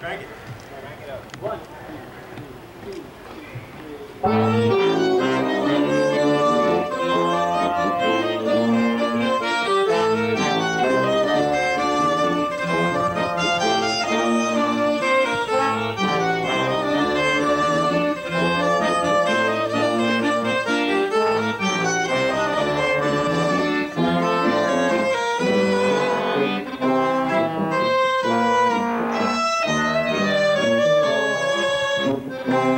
Crank it. Crank it up. One, two, three, three. Lord.